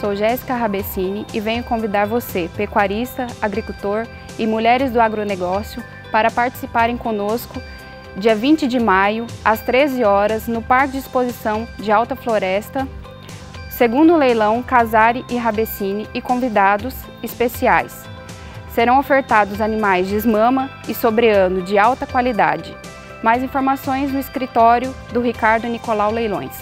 sou Jéssica Rabessini e venho convidar você, pecuarista, agricultor e mulheres do agronegócio, para participarem conosco dia 20 de maio, às 13 horas, no Parque de Exposição de Alta Floresta, segundo leilão Casari e Rabessini e convidados especiais. Serão ofertados animais de esmama e sobreano de alta qualidade. Mais informações no escritório do Ricardo Nicolau Leilões.